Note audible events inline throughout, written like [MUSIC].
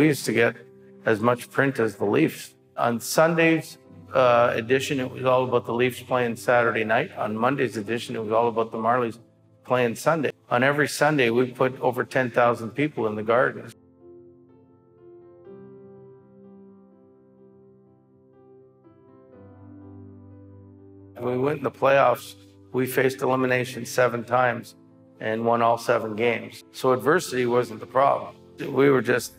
We used to get as much print as the Leafs. On Sunday's uh, edition, it was all about the Leafs playing Saturday night. On Monday's edition, it was all about the Marlies playing Sunday. On every Sunday, we put over 10,000 people in the gardens. When we went in the playoffs, we faced elimination seven times and won all seven games. So adversity wasn't the problem. We were just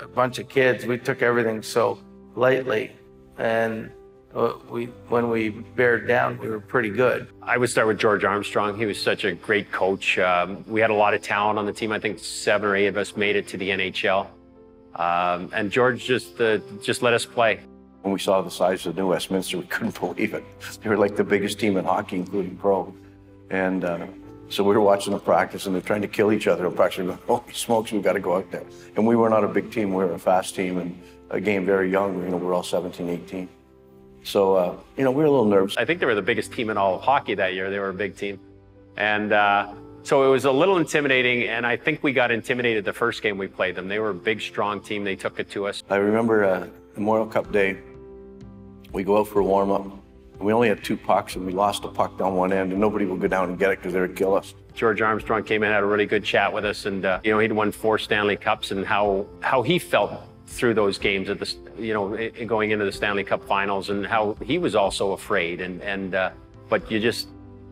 a bunch of kids. We took everything so lightly. And uh, we, when we bared down, we were pretty good. I would start with George Armstrong. He was such a great coach. Um, we had a lot of talent on the team. I think seven or eight of us made it to the NHL. Um, and George just uh, just let us play. When we saw the size of New Westminster, we couldn't [LAUGHS] believe it. They were like the biggest team in hockey, including pro. And uh, so we were watching the practice, and they're trying to kill each other in practice. Going, Holy smokes, we've got to go out there. And we were not a big team. We were a fast team, and again, very young. You know, we were all 17, 18. So, uh, you know, we were a little nervous. I think they were the biggest team in all of hockey that year. They were a big team. And uh, so it was a little intimidating, and I think we got intimidated the first game we played them. They were a big, strong team. They took it to us. I remember uh, Memorial Cup Day, we go out for a warm up. We only had two pucks, and we lost a puck down one end, and nobody would go down and get it because they would kill us. George Armstrong came in, had a really good chat with us, and uh, you know he'd won four Stanley Cups, and how how he felt through those games at the you know going into the Stanley Cup Finals, and how he was also afraid, and and uh, but you just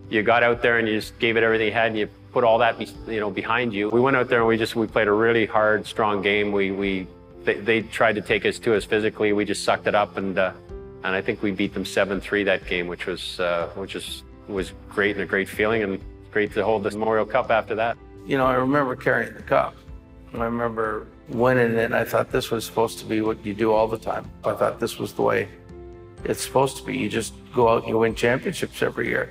you got out there and you just gave it everything you had, and you put all that you know behind you. We went out there and we just we played a really hard, strong game. We we they, they tried to take us to us physically. We just sucked it up and. Uh, and I think we beat them 7-3 that game, which was uh, which is was great and a great feeling, and great to hold the Memorial Cup after that. You know, I remember carrying the cup. I remember winning it. And I thought this was supposed to be what you do all the time. I thought this was the way it's supposed to be. You just go out and you win championships every year.